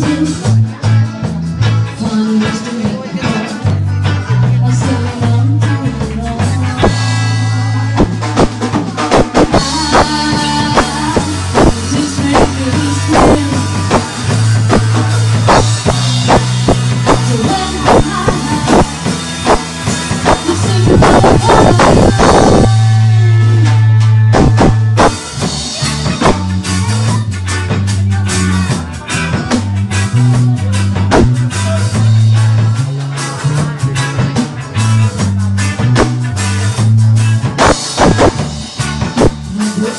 you.